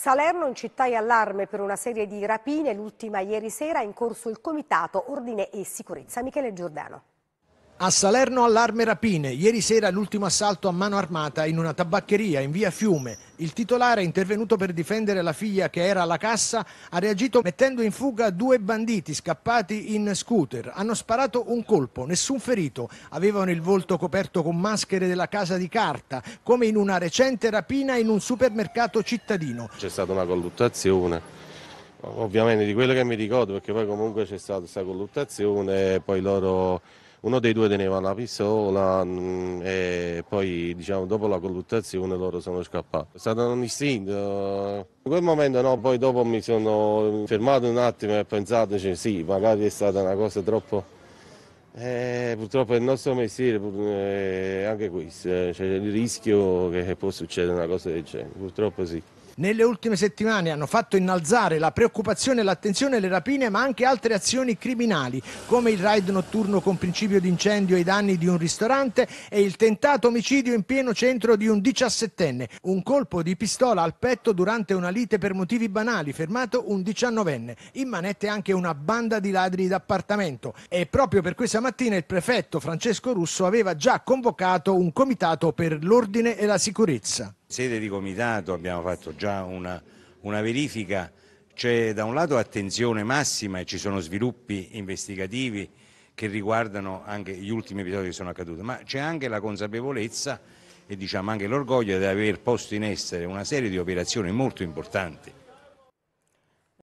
Salerno in città è allarme per una serie di rapine, l'ultima ieri sera in corso il Comitato Ordine e Sicurezza. Michele Giordano. A Salerno allarme rapine. Ieri sera l'ultimo assalto a mano armata in una tabaccheria in via Fiume. Il titolare, intervenuto per difendere la figlia che era alla cassa, ha reagito mettendo in fuga due banditi scappati in scooter. Hanno sparato un colpo, nessun ferito. Avevano il volto coperto con maschere della casa di carta, come in una recente rapina in un supermercato cittadino. C'è stata una colluttazione. Ovviamente di quello che mi ricordo, perché poi comunque c'è stata questa colluttazione poi loro uno dei due teneva la pistola mm, e poi diciamo, dopo la colluttazione loro sono scappati. È stato un istinto. In quel momento no, poi dopo mi sono fermato un attimo e ho pensato, cioè, sì, magari è stata una cosa troppo... Eh, purtroppo è il nostro mestiere, eh, anche questo, eh, c'è il rischio che può succedere una cosa del genere, purtroppo sì. Nelle ultime settimane hanno fatto innalzare la preoccupazione e l'attenzione le rapine, ma anche altre azioni criminali, come il raid notturno con principio di incendio ai danni di un ristorante e il tentato omicidio in pieno centro di un diciassettenne. Un colpo di pistola al petto durante una lite per motivi banali, fermato un diciannovenne. In manette anche una banda di ladri d'appartamento. E proprio per questa mattina il prefetto Francesco Russo aveva già convocato un comitato per l'ordine e la sicurezza. In sede di comitato abbiamo fatto già una, una verifica, c'è da un lato attenzione massima e ci sono sviluppi investigativi che riguardano anche gli ultimi episodi che sono accaduti, ma c'è anche la consapevolezza e diciamo anche l'orgoglio di aver posto in essere una serie di operazioni molto importanti